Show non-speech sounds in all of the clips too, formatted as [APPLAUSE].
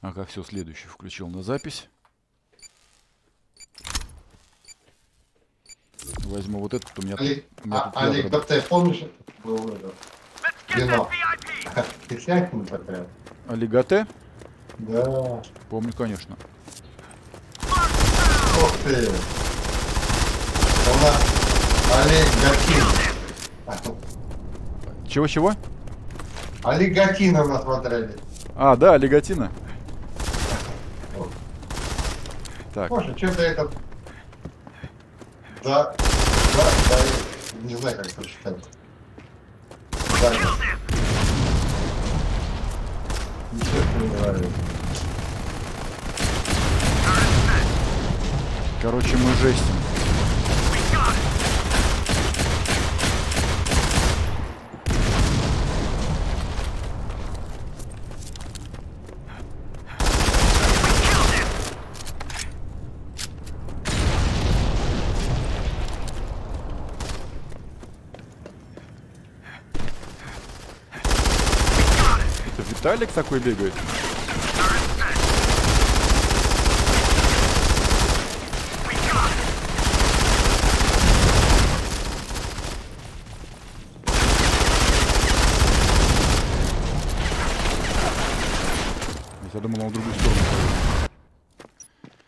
Ага, все, следующий включил на запись. Возьму вот этот, у меня тут... у меня а, тут ядра. Алиготе, помнишь? Вино. Ты такая? Алигате? Да. Помню, конечно. Ух ты. У нас Олег Гатин. Чего-чего? Олигатина насмотрели. А, да, лигатина. Так, Слушай, что-то этот... Да, да, да, не знаю, как прочитать. Да. Ничего не нравится. короче, мы жестим. Это Виталик такой бегает? Я думал, он в другую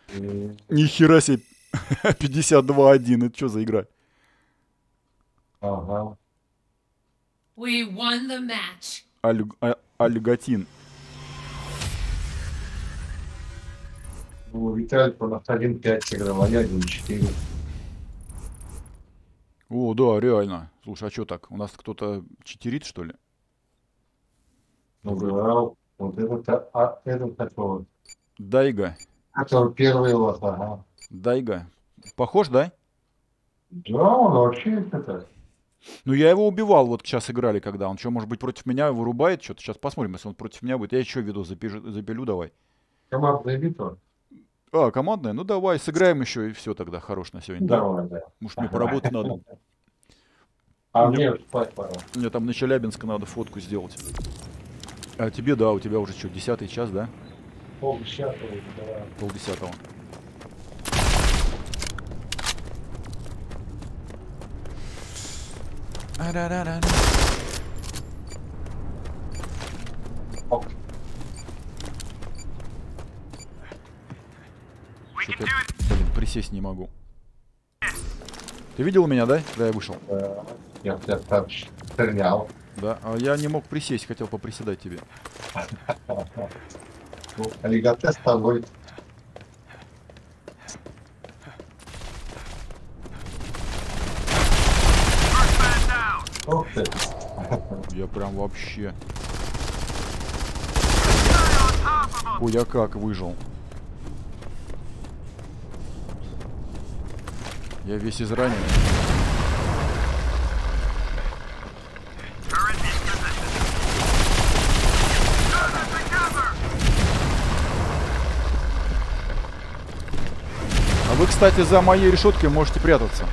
сторону. Нихера себе. [LAUGHS] 52-1. Это что за игра? Ага. We won the match. Алю- а- Алюгатин. Ну, Виталик у нас 1-5 сыграл, а я 1-4. О, да, реально. Слушай, а что так? У нас кто-то читерит, что ли? Набирал. Вот этот, а этот такой. Дайга. Который первый вас, ага. Дайга. Похож, да? Да, он вообще это. Ну, я его убивал, вот сейчас играли, когда он что, может быть, против меня вырубает что-то? Сейчас посмотрим, если он против меня будет. Я еще видос запишу- запилю, давай. Командная битва. А, командная? Ну, давай, сыграем еще, и все тогда, хорош на сегодня. Да? Давай, да. Может, мне поработать надо. А мне спать пора. Мне там на Челябинска надо фотку сделать. А тебе, да, у тебя уже что, десятый час, да? Пол десятого, да. Полдесятого. Оп. Что-то, блин, присесть не могу. Ты видел меня, да, когда я вышел? Да. Я тебя там стрелял. Да, а я не мог присесть, хотел поприседать тебе. [LAUGHS] Ну, с тобой. Ух ты. Я прям вообще... Ой, я как выжил. Я весь изранен. А вы, кстати, за моей решеткой можете прятаться.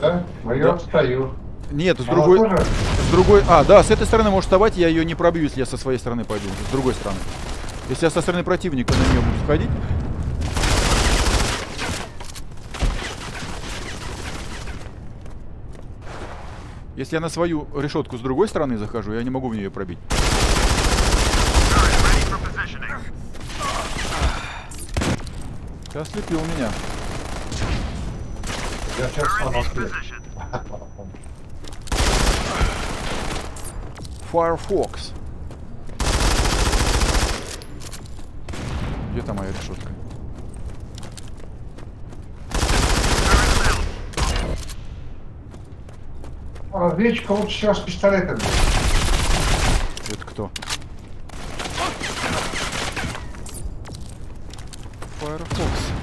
Да? Ну я Да. встаю. Нет, с Она другой... тоже? С другой... А, да, с этой стороны может вставать, я ее не пробью, если я со своей стороны пойду. С другой стороны. Если я со стороны противника на нее буду входить... Если я на свою решетку с другой стороны захожу, я не могу в нее пробить. Ты ослепил меня. Я сейчас сам ослеп. [LAUGHS] Firefox. Где там моя решетка? Разведчика лучше сейчас пистолетом. Это кто? Firefox.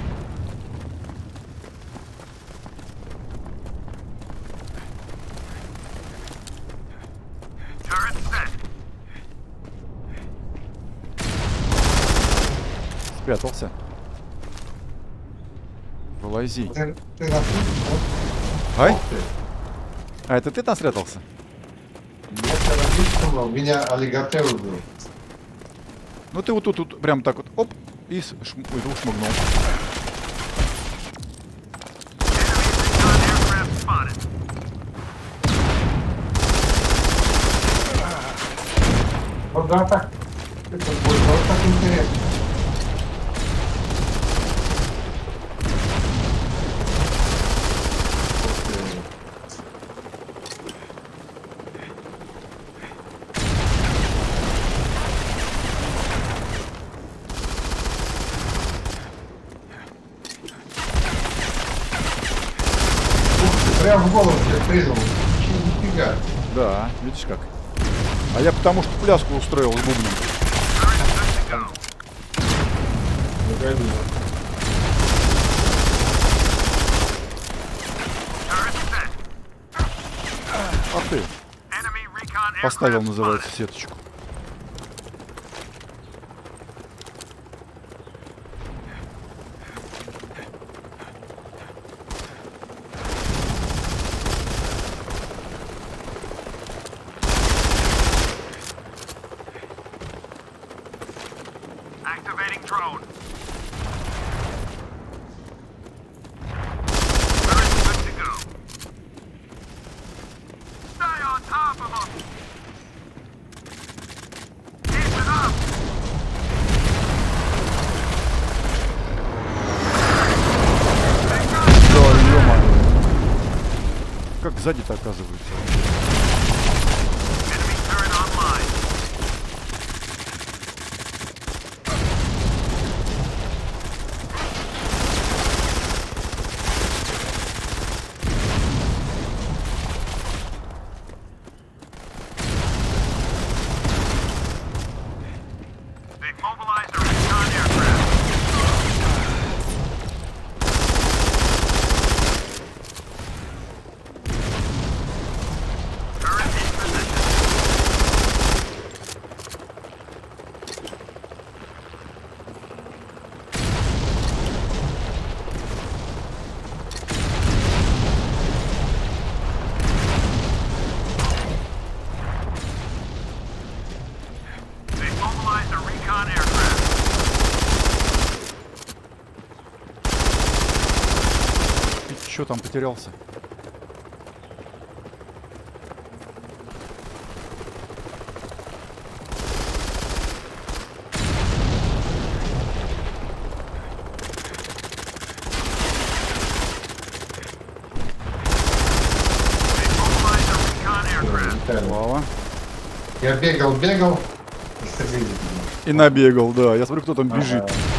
Спрятался. Вылази. Ты, Ай? А это ты там спрятался? Я был, меня аллигатор убил. Ну ты вот тут, тут прям так вот, оп, и шм- ну, шмыгнул. Вот да, так. Это будет вот так интересно. Ух ты. Ух ты, прям в голову тебе прыгнул. Нифига. Да, видишь как. А я потому что пляску устроил с бубном. Погоди. А ты поставил, называется, сеточку. Activating drone. Сзади-то оказывается? Чё там потерялся? Слава. Я бегал, бегал. И стрелили. И набегал, да. Я смотрю, кто там бежит. Ага.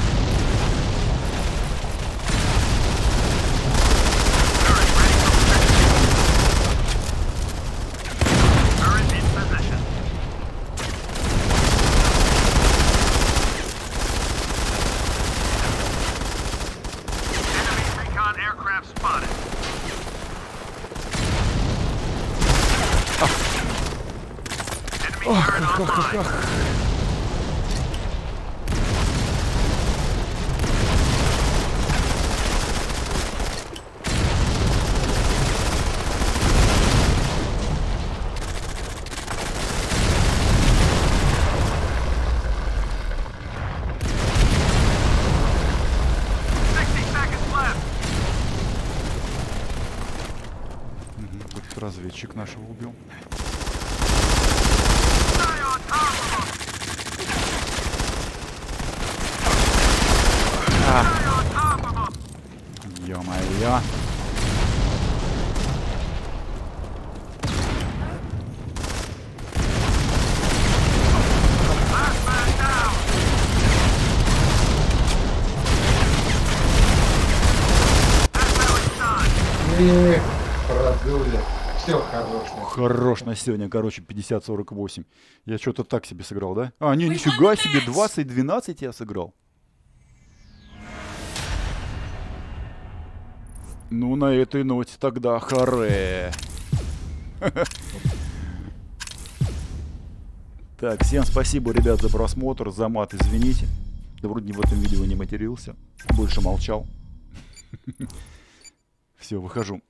Oh, God, God, God. On top of them. Ё-моё. Last man Все хорошо. Хорош на сегодня, короче, 50-48. Я что-то так себе сыграл, да? А, не, нифига себе, 20-12 я сыграл. Ну, на этой ноте тогда харе. [LAUGHS] Так, всем спасибо, ребят, за просмотр, за мат, извините. Да вроде в этом видео не матерился, больше молчал. [LAUGHS] Все, выхожу.